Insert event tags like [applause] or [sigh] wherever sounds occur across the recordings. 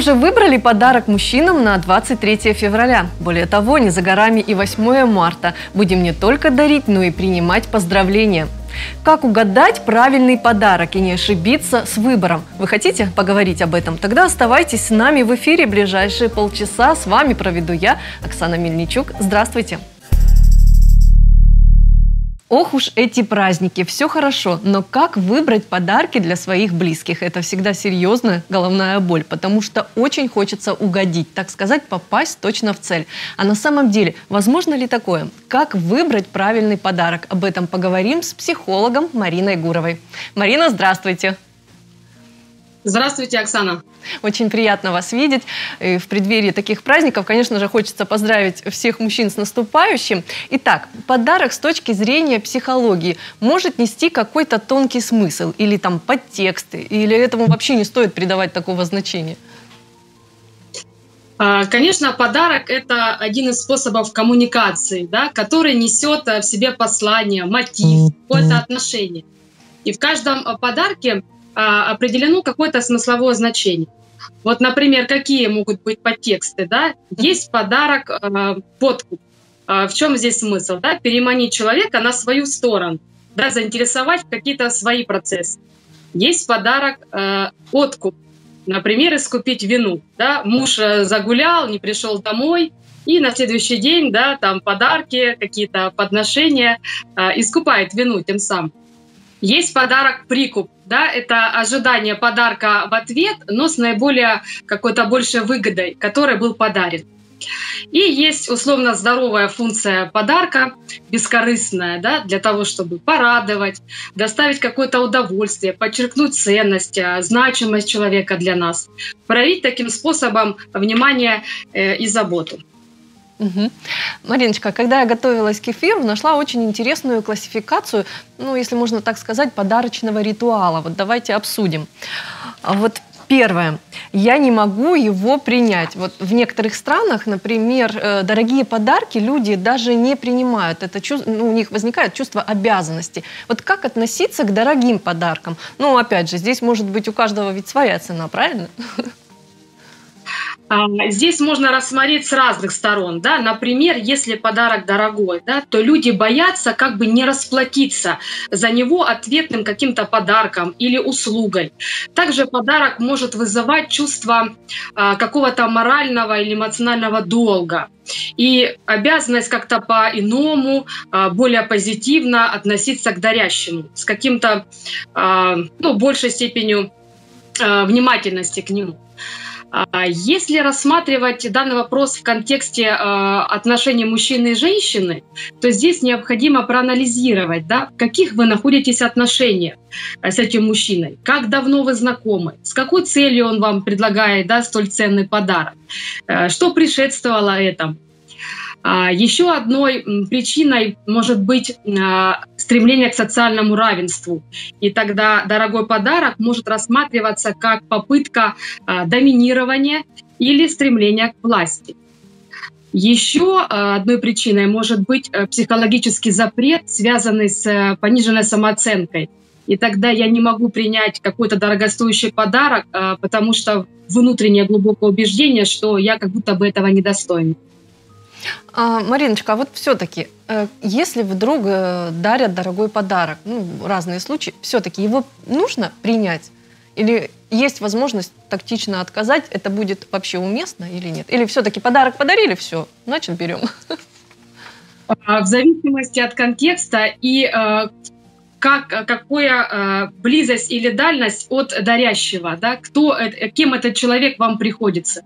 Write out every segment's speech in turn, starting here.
уже выбрали подарок мужчинам на 23 февраля? Более того, не за горами и 8 марта. Будем не только дарить, но и принимать поздравления. Как угадать правильный подарок и не ошибиться с выбором? Вы хотите поговорить об этом? Тогда оставайтесь с нами в эфире ближайшие полчаса. С вами проведу я, Оксана Мельничук. Здравствуйте! Ох уж эти праздники, все хорошо, но как выбрать подарки для своих близких? Это всегда серьезная головная боль, потому что очень хочется угодить, так сказать, попасть точно в цель. А на самом деле, возможно ли такое? Как выбрать правильный подарок? Об этом поговорим с психологом Мариной Гуровой. Марина, здравствуйте! Здравствуйте, Оксана. Очень приятно вас видеть. И в преддверии таких праздников, конечно же, хочется поздравить всех мужчин с наступающим. Итак, подарок с точки зрения психологии может нести какой-то тонкий смысл или там подтексты, или этому вообще не стоит придавать такого значения? А, конечно, подарок – это один из способов коммуникации, да, который несет в себе послание, мотив, какое-то отношение. И в каждом подарке а, определено какое-то смысловое значение. Вот, например, какие могут быть подтексты, да? Есть подарок, э, подкуп. Э, в чем здесь смысл, да? Переманить человека на свою сторону, да, заинтересовать в какие-то свои процессы. Есть подарок э, откуп, например, искупить вину, да? Муж э, загулял, не пришел домой, и на следующий день, да, там подарки, какие-то подношения, э, искупает вину тем самым. Есть подарок прикуп, да, это ожидание подарка в ответ, но с наиболее какой-то большей выгодой, который был подарен. И есть условно здоровая функция подарка, бескорыстная, да, для того, чтобы порадовать, доставить какое-то удовольствие, подчеркнуть ценность, а, значимость человека для нас, проявить таким способом внимание э, и заботу. Угу. Мариночка, когда я готовилась к эфиру, нашла очень интересную классификацию, ну, если можно так сказать, подарочного ритуала. Вот давайте обсудим. А вот Первое. Я не могу его принять. Вот в некоторых странах, например, э, дорогие подарки люди даже не принимают. Это чувство, ну, у них возникает чувство обязанности. Вот как относиться к дорогим подаркам? Ну, опять же, здесь может быть у каждого ведь своя цена, правильно? [laughs] А, здесь можно рассмотреть с разных сторон. Да? Например, если подарок дорогой, да, то люди боятся как бы не расплатиться за него ответным каким-то подарком или услугой. Также подарок может вызывать чувство а, какого-то морального или эмоционального долга. И обязанность как-то по-иному, а, более позитивно относиться к дарящему, с каким-то ну, большей степенью внимательности к нему. А если рассматривать данный вопрос в контексте э, отношений мужчины и женщины, то здесь необходимо проанализировать, да, в каких вы находитесь отношениях э, с этим мужчиной, как давно вы знакомы, с какой целью он вам предлагает да, столь ценный подарок, э, что предшествовало этому. А, Еще одной причиной может быть а, стремление к социальному равенству. И тогда дорогой подарок может рассматриваться как попытка а, доминирования или стремления к власти. Еще одной причиной может быть э, психологический запрет, связанный с э, пониженной самооценкой. И тогда я не могу принять какой-то дорогостоящий подарок, потому что внутреннее глубокое убеждение, что я как будто бы этого недостойна. А, Мариночка, а вот все-таки, э, если вдруг э, дарят дорогой подарок, ну, разные случаи, все-таки его нужно принять? Или есть возможность тактично отказать, это будет вообще уместно или нет? Или все-таки подарок подарили, все, значит берем? А, в зависимости от контекста и э, как, какая близость или дальность от дарящего, да, кто, кем этот человек вам приходится.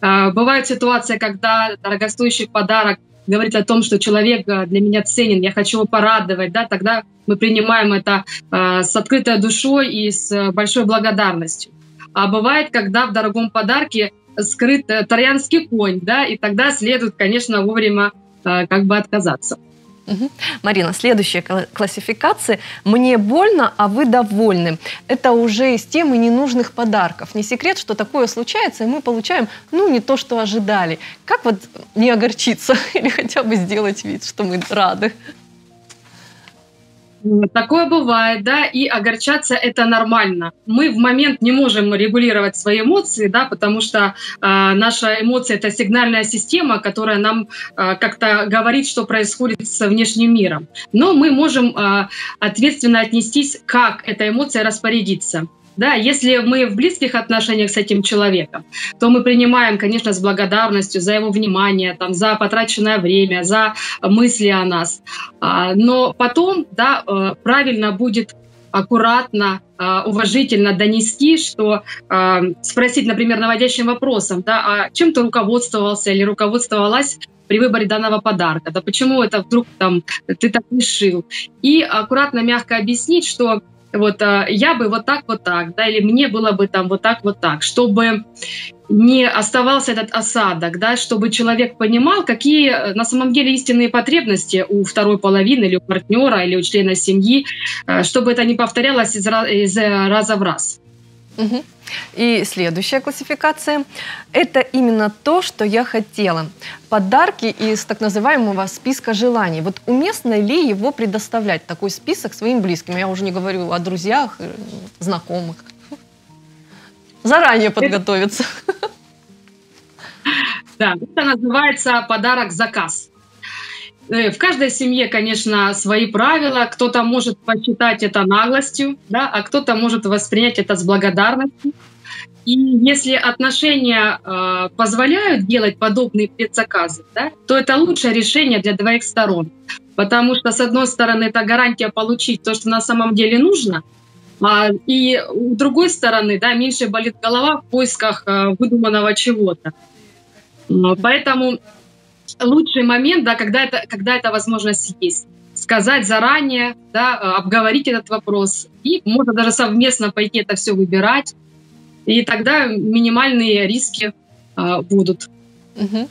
А, бывает ситуация, когда дорогостоящий подарок говорит о том, что человек а, для меня ценен, я хочу его порадовать, да, тогда мы принимаем это э, с открытой душой и с большой благодарностью. А бывает, когда в дорогом подарке скрыт э, троянский конь, да, и тогда следует, конечно, вовремя э, как бы отказаться. Марина, следующая классификация. «Мне больно, а вы довольны». Это уже из темы ненужных подарков. Не секрет, что такое случается, и мы получаем, ну, не то, что ожидали. Как вот не огорчиться [laughs] или хотя бы сделать вид, что мы рады? Такое бывает, да, и огорчаться это нормально. Мы в момент не можем регулировать свои эмоции, да, потому что э, наша эмоция это сигнальная система, которая нам э, как-то говорит, что происходит с внешним миром. Но мы можем э, ответственно отнестись, как эта эмоция распорядится. Да, если мы в близких отношениях с этим человеком, то мы принимаем, конечно, с благодарностью за его внимание, там, за потраченное время, за мысли о нас. А, но потом да, э, правильно будет аккуратно, э, уважительно донести, что э, спросить, например, наводящим вопросом, да, а чем ты руководствовался или руководствовалась при выборе данного подарка, да почему это вдруг там ты так решил. И аккуратно, мягко объяснить, что вот а, я бы вот так, вот так, да, или мне было бы там вот так, вот так, чтобы не оставался этот осадок, да, чтобы человек понимал, какие э, на самом деле истинные потребности у второй половины или у партнера или у члена семьи, э, чтобы это не повторялось из, из раза в раз. И следующая классификация – это именно то, что я хотела. Подарки из так называемого списка желаний. Вот уместно ли его предоставлять, такой список своим близким? Я уже не говорю о друзьях, э, знакомых. Заранее подготовиться. Да, это называется подарок-заказ. Э, в каждой семье, конечно, свои правила. Кто-то может посчитать это наглостью, да, а кто-то может воспринять это с благодарностью. И если отношения э, позволяют делать подобные предзаказы, да, то это лучшее решение для двоих сторон. Потому что, с одной стороны, это гарантия получить то, что на самом деле нужно, а, и у другой стороны, да, меньше болит голова в поисках э, выдуманного чего-то. Поэтому лучший момент, да, когда это, когда эта возможность есть. Сказать заранее, да, обговорить этот вопрос. И можно даже совместно пойти это все выбирать. И тогда минимальные риски а, будут. Угу.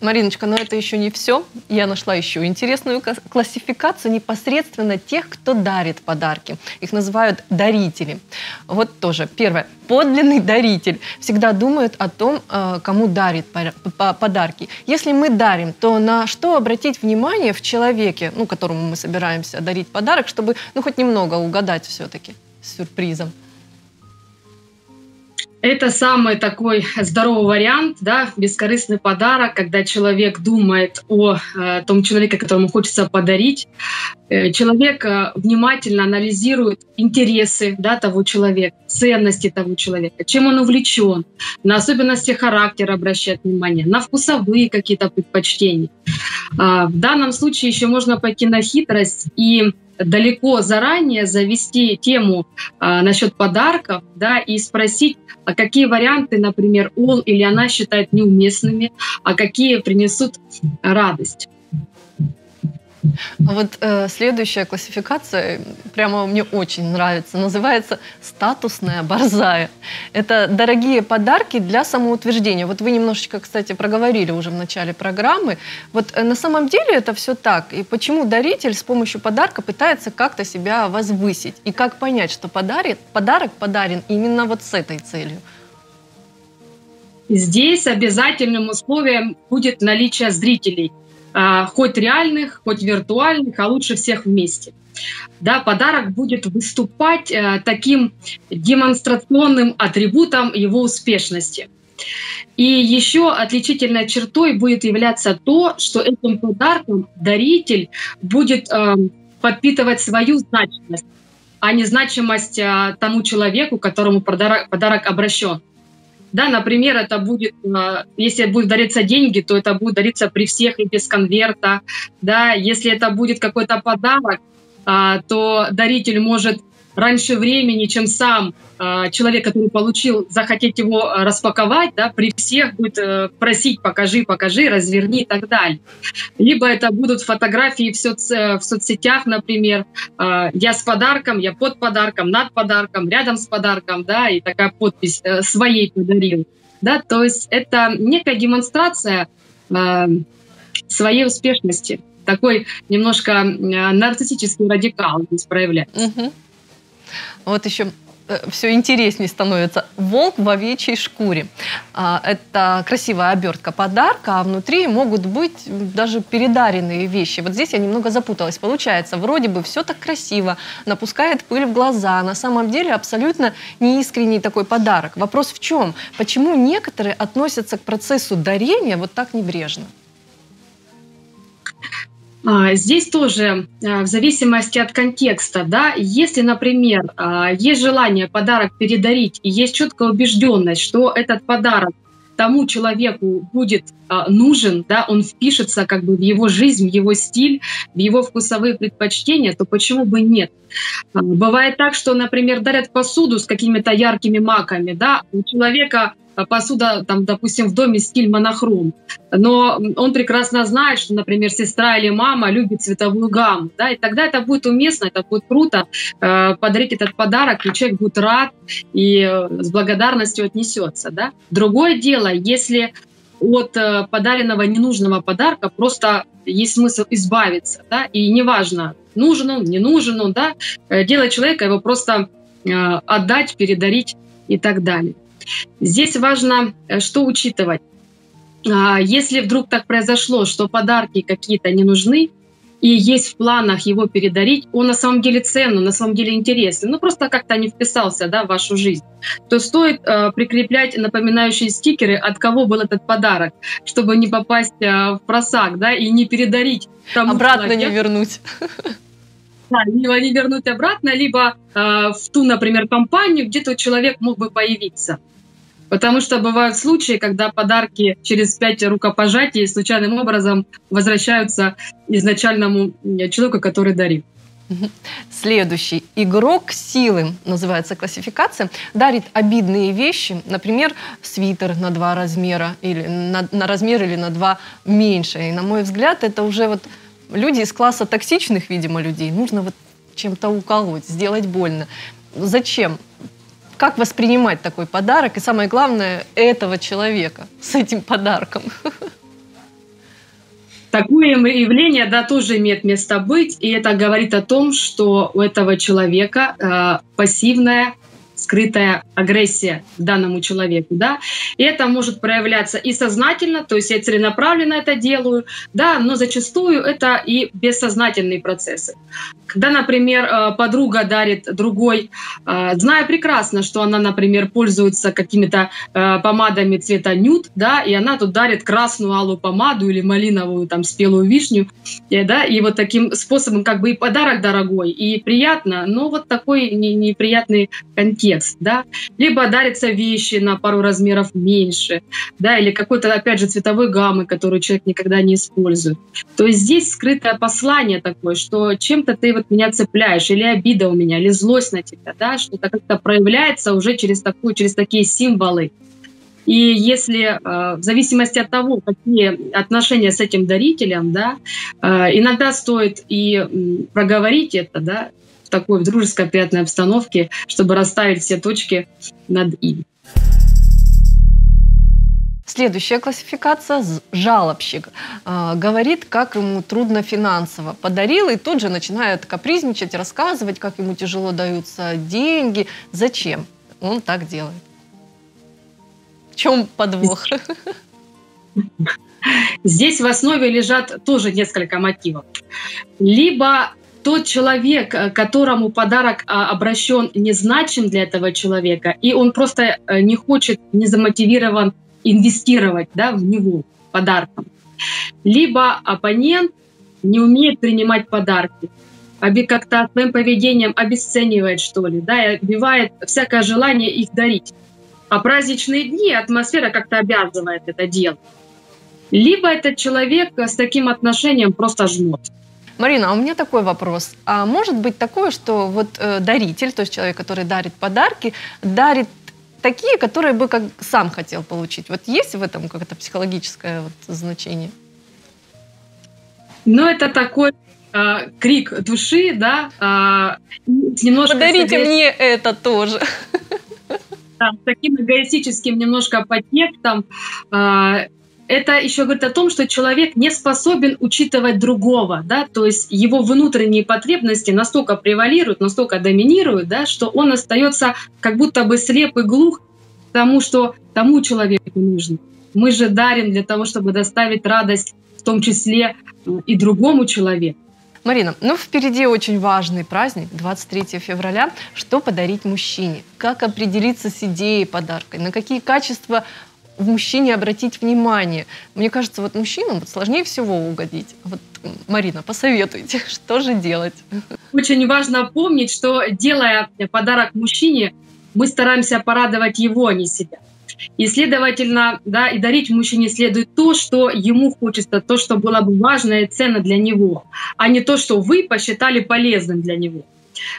Мариночка, но это еще не все. Я нашла еще интересную классификацию непосредственно тех, кто дарит подарки. Их называют дарители. Вот тоже. Первое. Подлинный даритель. Всегда думает о том, э, кому дарит подарки. Если мы дарим, то на что обратить внимание в человеке, ну, которому мы собираемся дарить подарок, чтобы ну, хоть немного угадать все-таки с сюрпризом? Это самый такой здоровый вариант, да, бескорыстный подарок, когда человек думает о э, том человеке, которому хочется подарить. Э, человек э, внимательно анализирует интересы да, того человека, ценности того человека, чем он увлечен, на особенности характера обращает внимание, на вкусовые какие-то предпочтения. Э, в данном случае еще можно пойти на хитрость и далеко заранее завести тему а, насчет подарков, да, и спросить, а какие варианты, например, он или она считает неуместными, а какие принесут радость. Вот э, следующая классификация прямо мне очень нравится. Называется статусная борзая. Это дорогие подарки для самоутверждения. Вот вы немножечко, кстати, проговорили уже в начале программы. Вот э, на самом деле это все так. И почему даритель с помощью подарка пытается как-то себя возвысить? И как понять, что подарит, подарок подарен именно вот с этой целью? Здесь обязательным условием будет наличие зрителей – а, хоть реальных, хоть виртуальных, а лучше всех вместе. Да, подарок будет выступать э, таким демонстрационным атрибутом его успешности. И еще отличительной чертой будет являться то, что этим подарком даритель будет э, подпитывать свою значимость, а не значимость э, тому человеку, которому подарок, подарок обращен. Да, например, это будет, э, если будет дариться деньги, то это будет дариться при всех и без конверта. Да, если это будет какой-то подарок, а, то даритель может раньше времени, чем сам э, человек, который получил, захотеть его э, распаковать, да, при всех будет э, просить покажи, покажи, разверни и так далее. Либо это будут фотографии в, соц, в соцсетях, например, э, я с подарком, я под подарком, над подарком, рядом с подарком, да, и такая подпись э, своей подарил. Да, то есть это некая демонстрация э, своей успешности такой немножко нарциссический радикал здесь проявляется. Угу. Вот еще э, все интереснее становится. Волк в овечьей шкуре. А, это красивая обертка подарка, а внутри могут быть даже передаренные вещи. Вот здесь я немного запуталась. Получается, вроде бы все так красиво, напускает пыль в глаза. На самом деле абсолютно неискренний такой подарок. Вопрос в чем? Почему некоторые относятся к процессу дарения вот так небрежно? А, здесь тоже а, в зависимости от контекста, да, если, например, а, есть желание подарок передарить и есть четкая убежденность, что этот подарок тому человеку будет нужен, да, он впишется как бы в его жизнь, в его стиль, в его вкусовые предпочтения, то почему бы нет? Бывает так, что, например, дарят посуду с какими-то яркими маками, да, у человека Э, посуда, там, допустим, в доме стиль монохром. Но он прекрасно знает, что, например, сестра или мама любит цветовую гамму, да, и тогда это будет уместно, это будет круто э, подарить этот подарок, и человек будет рад и э, с благодарностью отнесется, да. Другое дело, если от э, подаренного ненужного подарка просто есть смысл избавиться, да, и неважно, нужен он, не нужен он, да, э, дело человека его просто э, отдать, передарить и так далее. Здесь важно э, что учитывать. А, если вдруг так произошло, что подарки какие-то не нужны, и есть в планах его передарить, он на самом деле ценный, на самом деле интересный, ну просто как-то не вписался да, в вашу жизнь, то стоит э, прикреплять напоминающие стикеры, от кого был этот подарок, чтобы не попасть э, в просак да, и не передарить тому Обратно человеку. не вернуть. Либо не вернуть обратно, либо э, в ту, например, компанию, где тот человек мог бы появиться. Потому что бывают случаи, когда подарки через пять рукопожатий случайным образом возвращаются изначальному человеку, который дарит. Следующий. Игрок силы, называется классификация, дарит обидные вещи, например, свитер на два размера, или на, на размер или на два меньше. И на мой взгляд, это уже вот люди из класса токсичных, видимо, людей. Нужно вот чем-то уколоть, сделать больно. Зачем? Как воспринимать такой подарок? И самое главное, этого человека с этим подарком. Такое явление, да, тоже имеет место быть, и это говорит о том, что у этого человека э, пассивная скрытая агрессия данному человеку, да, и это может проявляться и сознательно, то есть я целенаправленно это делаю, да, но зачастую это и бессознательные процессы. Когда, например, э, подруга дарит другой, э, зная прекрасно, что она, например, пользуется какими-то э, помадами цвета нюд, да, и она тут дарит красную алую помаду или малиновую там спелую вишню, да, и вот таким способом как бы и подарок дорогой, и приятно, но вот такой неприятный контекст, да, либо дарятся вещи на пару размеров меньше, да, или какой-то, опять же, цветовой гаммы, которую человек никогда не использует. То есть здесь скрытое послание такое, что чем-то ты вот меня цепляешь, или обида у меня, или злость на тебя, да, что-то как-то проявляется уже через, такую, через такие символы. И если э, в зависимости от того, какие отношения с этим дарителем, да, э, иногда стоит и проговорить это, да, в такой в дружеской, приятной обстановке, чтобы расставить все точки над «и». Следующая классификация – жалобщик. Э, говорит, как ему трудно финансово. Подарил и тут же начинает капризничать, рассказывать, как ему тяжело даются деньги. Зачем он так делает? В чем подвох? [laughs] Здесь в основе лежат тоже несколько мотивов. Либо тот человек, э, которому подарок а, обращен, не значим для этого человека, и он просто э, не хочет, не замотивирован инвестировать да, в него подарком. Либо оппонент не умеет принимать подарки, как-то своим поведением обесценивает, что ли, да, и отбивает всякое желание их дарить. А праздничные дни атмосфера как-то обязывает это делать. Либо этот человек с таким отношением просто жмет. Марина, а у меня такой вопрос. А может быть такое, что вот э, даритель, то есть человек, который дарит подарки, дарит такие, которые бы как сам хотел получить. Вот есть в этом какое-то психологическое вот значение? Ну, это такой э, крик души, да, э, немножко... Подарите мне это тоже. Да, с таким эгоистическим немножко подтекстом. Э, это еще говорит о том, что человек не способен учитывать другого, да, то есть его внутренние потребности настолько превалируют, настолько доминируют, да, что он остается как будто бы слеп и глух тому, что тому человеку нужно. Мы же дарим для того, чтобы доставить радость, в том числе и другому человеку. Марина, ну впереди очень важный праздник, 23 февраля. Что подарить мужчине? Как определиться с идеей подарка? На какие качества в мужчине обратить внимание? Мне кажется, вот мужчинам вот сложнее всего угодить. Вот, Марина, посоветуйте, [laughs] что же делать? Очень важно помнить, что делая подарок мужчине, мы стараемся порадовать его, а не себя. И, следовательно, да, и дарить мужчине следует то, что ему хочется, то, что было бы важно и ценно для него, а не то, что вы посчитали полезным для него.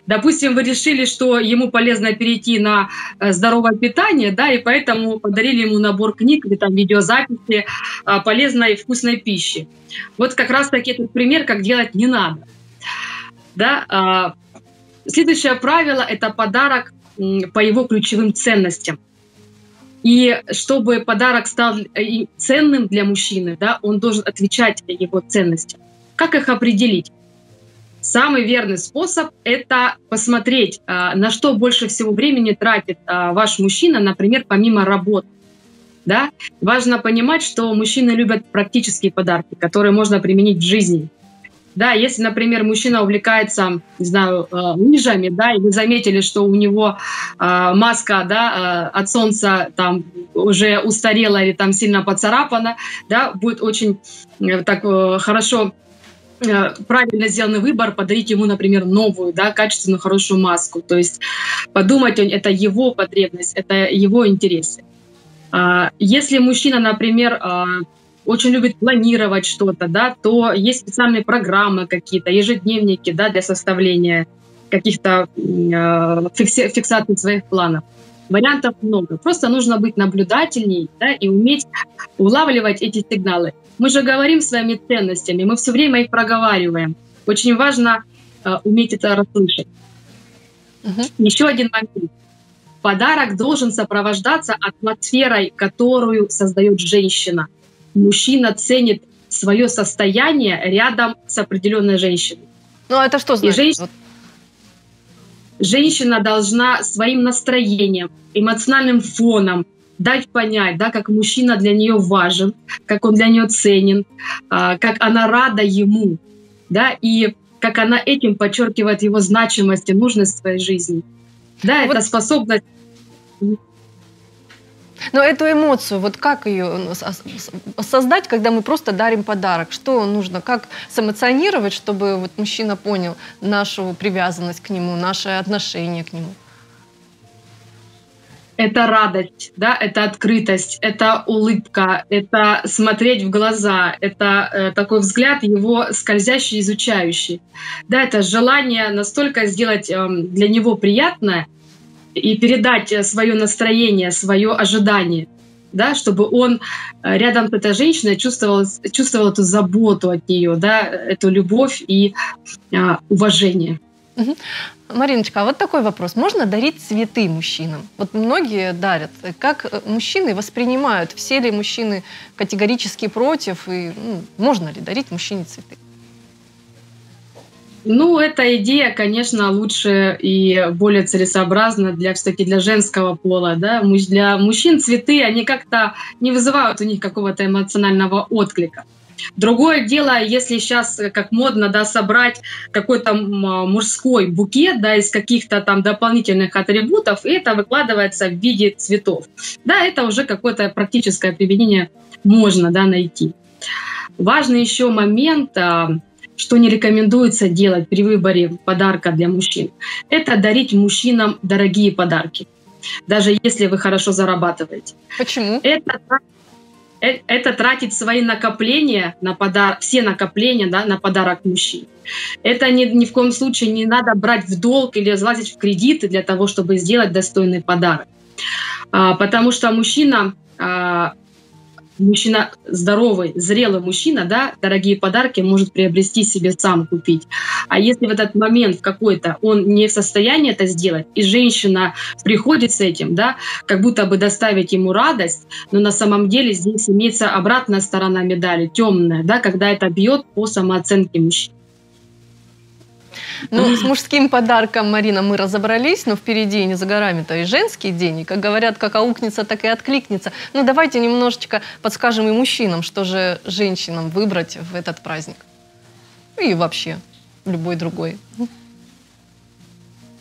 Допустим, вы решили, что ему полезно перейти на э, здоровое питание, да, и поэтому подарили ему набор книг или там видеозаписи а, полезной и вкусной пищи. Вот как раз таки этот пример, как делать не надо. Да? А, следующее правило – это подарок по его ключевым ценностям. И чтобы подарок стал э, ценным для мужчины, да, он должен отвечать его ценностям. Как их определить? Самый верный способ – это посмотреть, а, на что больше всего времени тратит а, ваш мужчина, например, помимо работы. Да? Важно понимать, что мужчины любят практические подарки, которые можно применить в жизни. Да, если, например, мужчина увлекается, не знаю, э, лыжами, да, и вы заметили, что у него э, маска, да, э, от солнца там уже устарела или там сильно поцарапана, да, будет очень так хорошо правильно сделанный выбор, подарить ему, например, новую, да, качественную, хорошую маску. То есть подумать, это его потребность, это его интересы. А, если мужчина, например, очень любит планировать что-то, да, то есть специальные программы какие-то, ежедневники, да, для составления каких-то э, фикси- фиксаций своих планов. Вариантов много. Просто нужно быть наблюдательней да, и уметь улавливать эти сигналы. Мы же говорим своими ценностями, мы все время их проговариваем. Очень важно э, уметь это расслышать. Угу. Еще один момент. Подарок должен сопровождаться атмосферой, которую создает женщина – мужчина ценит свое состояние рядом с определенной женщиной. Ну, а это что значит? И женщина, женщина должна своим настроением, эмоциональным фоном дать понять, да, как мужчина для нее важен, как он для нее ценен, а, как она рада ему, да, и как она этим подчеркивает его значимость и нужность в своей жизни. Да, вот. это способность но эту эмоцию, вот как ее ну, создать, когда мы просто дарим подарок? Что нужно? Как сэмоционировать, чтобы вот мужчина понял нашу привязанность к нему, наше отношение к нему? Это радость, да, это открытость, это улыбка, это смотреть в глаза, это э, такой взгляд его скользящий, изучающий. Да, это желание настолько сделать э, для него приятное, и передать э, свое настроение, свое ожидание, да, чтобы он э, рядом с этой женщиной чувствовал, чувствовал эту заботу от нее, да, эту любовь и а, уважение. Угу. Мариночка, а вот такой вопрос. Можно дарить цветы мужчинам? Вот многие дарят. Как э, мужчины воспринимают? Все ли мужчины категорически против? И ну, можно ли дарить мужчине цветы? Ну, эта идея, конечно, лучше и более целесообразна для все-таки для женского пола. Да? Для мужчин цветы, они как-то не вызывают у них какого-то эмоционального отклика. Другое дело, если сейчас, как модно, да, собрать какой-то мужской букет, да, из каких-то там дополнительных атрибутов, и это выкладывается в виде цветов. Да, это уже какое-то практическое применение можно, да, найти. Важный еще момент, а, что не рекомендуется делать при выборе подарка для мужчин, это дарить мужчинам дорогие подарки, даже если вы хорошо зарабатываете. Почему? Это, э, это тратить свои накопления на подарок, все накопления да, на подарок мужчин. Это ни, ни в коем случае не надо брать в долг или залазить в кредиты для того, чтобы сделать достойный подарок. А, потому что мужчина а, мужчина здоровый, зрелый мужчина, да, дорогие подарки может приобрести себе сам купить. А если в этот момент какой-то он не в состоянии это сделать, и женщина приходит с этим, да, как будто бы доставить ему радость, но на самом деле здесь имеется обратная сторона медали, темная, да, когда это бьет по самооценке мужчины. Ну, [laughs] с мужским подарком, Марина, мы разобрались, но впереди не за горами-то и женский день. И, как говорят, как аукнется, так и откликнется. Ну, давайте немножечко подскажем и мужчинам, что же женщинам выбрать в этот праздник. И вообще любой другой.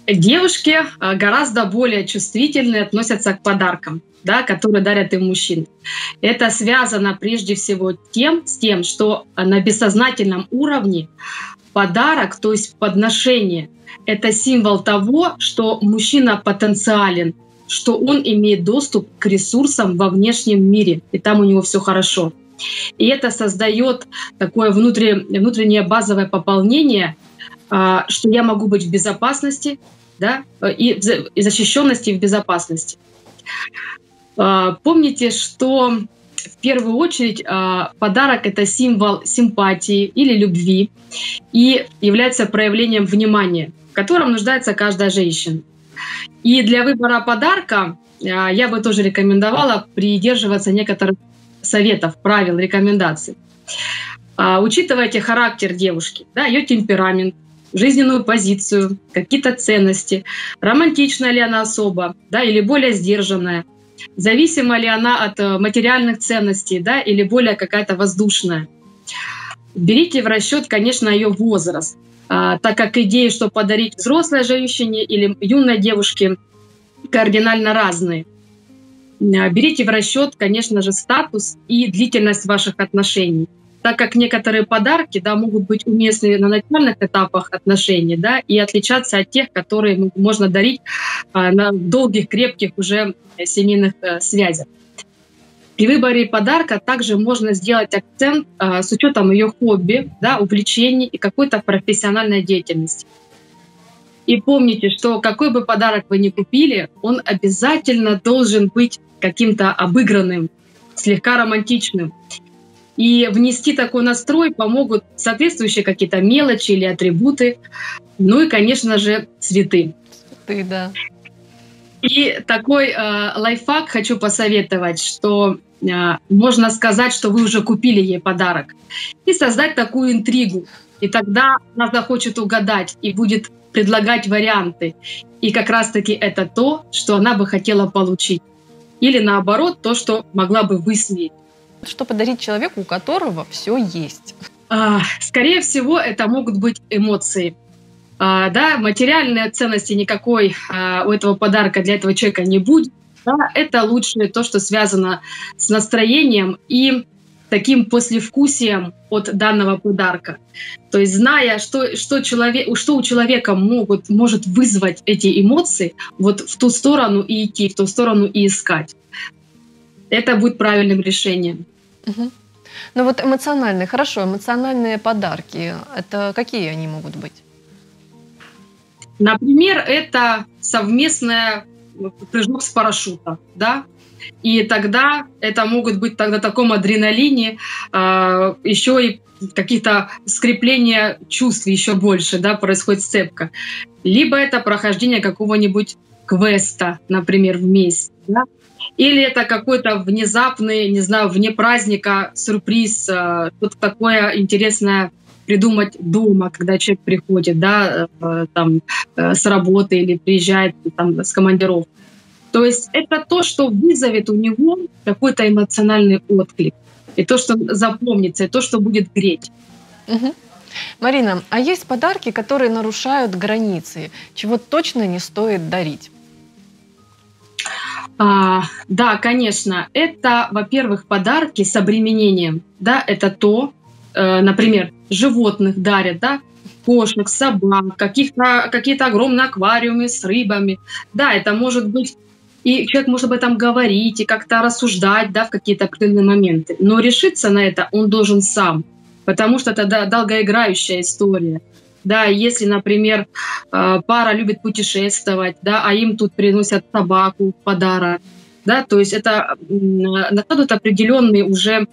Девушки а, гораздо более чувствительны относятся к подаркам, да, которые дарят им мужчины. Это связано прежде всего тем, с тем, что на бессознательном уровне подарок, то есть подношение, это символ того, что мужчина потенциален, что он имеет доступ к ресурсам во внешнем мире, и там у него все хорошо. И это создает такое внутреннее, базовое пополнение, а, что я могу быть в безопасности, да, и, и защищенности, и в безопасности. А, помните, что в первую очередь а, подарок это символ симпатии или любви и является проявлением внимания, в котором нуждается каждая женщина. И для выбора подарка а, я бы тоже рекомендовала придерживаться некоторых советов, правил, рекомендаций. А, учитывайте характер девушки, да, ее темперамент, жизненную позицию, какие-то ценности, романтичная ли она особа, да, или более сдержанная – Зависима ли она от э, материальных ценностей, да, или более какая-то воздушная. Берите в расчет, конечно, ее возраст, а, так как идеи, что подарить взрослой женщине или юной девушке, кардинально разные. А, берите в расчет, конечно же, статус и длительность ваших отношений так как некоторые подарки да, могут быть уместны на начальных этапах отношений да, и отличаться от тех, которые можно дарить а, на долгих, крепких уже семейных а, связях. При выборе подарка также можно сделать акцент а, с учетом ее хобби, да, увлечений и какой-то профессиональной деятельности. И помните, что какой бы подарок вы ни купили, он обязательно должен быть каким-то обыгранным, слегка романтичным. И внести такой настрой помогут соответствующие какие-то мелочи или атрибуты. Ну и, конечно же, цветы. Цветы, да. И такой э, лайфхак хочу посоветовать, что э, можно сказать, что вы уже купили ей подарок. И создать такую интригу. И тогда она захочет угадать и будет предлагать варианты. И как раз-таки это то, что она бы хотела получить. Или наоборот, то, что могла бы высмеять. Что подарить человеку, у которого все есть? А, скорее всего, это могут быть эмоции. А, да, материальной ценности никакой а, у этого подарка для этого человека не будет. Да, это лучше то, что связано с настроением и таким послевкусием от данного подарка. То есть зная, что, что, человек, что у человека могут, может вызвать эти эмоции, вот в ту сторону и идти, в ту сторону и искать это будет правильным решением. Угу. Ну вот эмоциональные, хорошо, эмоциональные подарки, это какие они могут быть? Например, это совместная прыжок с парашюта, да, и тогда это могут быть тогда таком адреналине, э, а, еще и какие-то скрепления чувств еще больше, да, происходит сцепка. Либо это прохождение какого-нибудь квеста, например, вместе. Да? Или это какой-то внезапный, не знаю, вне праздника сюрприз, э, что-то такое интересное придумать дома, когда человек приходит, да, э, там, э, с работы или приезжает там, с командировки. То есть это то, что вызовет у него какой-то эмоциональный отклик. И то, что запомнится, и то, что будет греть. Угу. Марина, а есть подарки, которые нарушают границы, чего точно не стоит дарить? А, да, конечно. Это, во-первых, подарки с обременением. Да, это то, э, например, животных дарят, да, кошек, собак, каких-то, какие-то огромные аквариумы с рыбами. Да, это может быть и человек может об этом говорить и как-то рассуждать да, в какие-то определенные моменты. Но решиться на это он должен сам, потому что это долгоиграющая история. Да, если, например, э, пара любит путешествовать, да, а им тут приносят собаку в подарок, да, то есть это накладывают определенные уже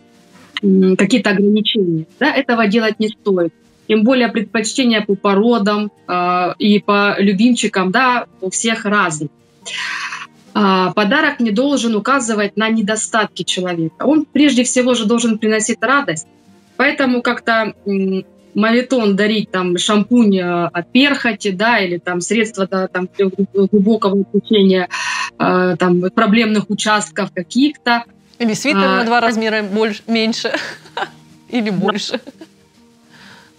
какие-то ограничения, да, этого делать не стоит. Тем более предпочтения по породам э, и по любимчикам, да, у всех разные. А, подарок не должен указывать на недостатки человека. Он прежде всего же должен приносить радость. Поэтому как-то мавитон дарить там шампунь э, от перхоти, да, или там средства да, там, глубокого изучения э, там, проблемных участков каких-то. Или свитер а, на два размера больше, меньше [laughs] или больше.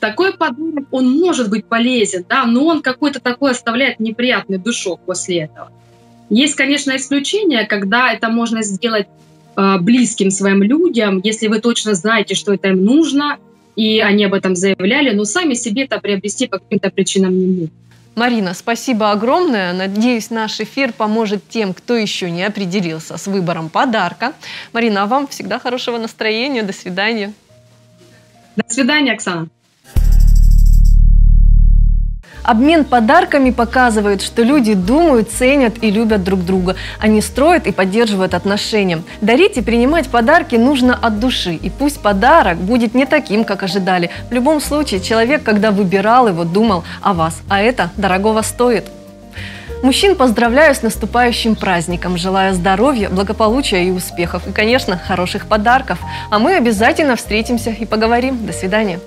Такой подарок, он может быть полезен, да, но он какой-то такой оставляет неприятный душок после этого. Есть, конечно, исключения, когда это можно сделать э, близким своим людям, если вы точно знаете, что это им нужно, и они об этом заявляли, но сами себе это приобрести по каким-то причинам не могут. Марина, спасибо огромное. Надеюсь, наш эфир поможет тем, кто еще не определился с выбором подарка. Марина, а вам всегда хорошего настроения. До свидания. До свидания, Оксана. Обмен подарками показывает, что люди думают, ценят и любят друг друга. Они строят и поддерживают отношения. Дарить и принимать подарки нужно от души. И пусть подарок будет не таким, как ожидали. В любом случае, человек, когда выбирал его, думал о вас. А это дорогого стоит. Мужчин поздравляю с наступающим праздником. Желаю здоровья, благополучия и успехов. И, конечно, хороших подарков. А мы обязательно встретимся и поговорим. До свидания.